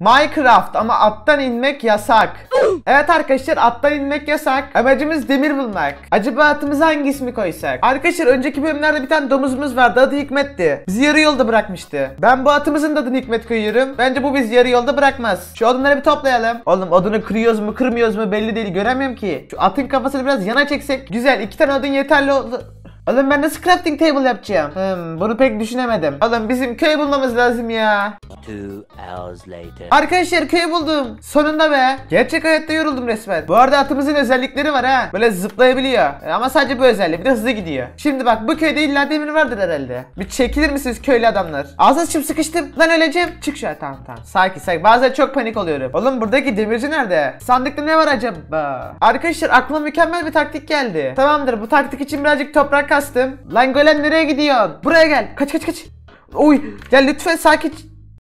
Minecraft ama attan inmek yasak. evet arkadaşlar attan inmek yasak. Amacımız demir bulmak. Acaba atımıza hangi ismi koysak? Arkadaşlar önceki bölümlerde bir tane domuzumuz vardı adı Hikmet'ti. Bizi yarı yolda bırakmıştı. Ben bu atımızın da adını Hikmet koyuyorum. Bence bu bizi yarı yolda bırakmaz. Şu odunları bir toplayalım. Oğlum odunu kırıyoruz mu kırmıyoruz mu belli değil göremiyorum ki. Şu atın kafasını biraz yana çeksek. Güzel iki tane odun yeterli oldu. Oğlum ben nasıl crafting table yapacağım? Hmm, bunu pek düşünemedim. Oğlum bizim köy bulmamız lazım ya. Two hours later. Arkadaşlar köyü buldum. Sonunda be. Gerçek hayatta yoruldum resmen. Bu arada atımızın özellikleri var ha. Böyle zıplayabiliyor. E, Ama sadece bu özelliği. Bir de hızlı gidiyor. Şimdi bak bu köyde illa demir vardır herhalde. Bir çekilir misiniz köylü adamlar? Ağzına sıçıp sıkıştım. Lan öleceğim. Çık şu tamam tamam. Sakin sakin. Bazen çok panik oluyorum. Oğlum buradaki demirci nerede? Sandıkta ne var acaba? Arkadaşlar aklıma mükemmel bir taktik geldi. Tamamdır bu taktik için birazcık toprak kastım. Lan golem nereye gidiyorsun? Buraya gel. Kaç kaç kaç. Oy gel lütfen sakin.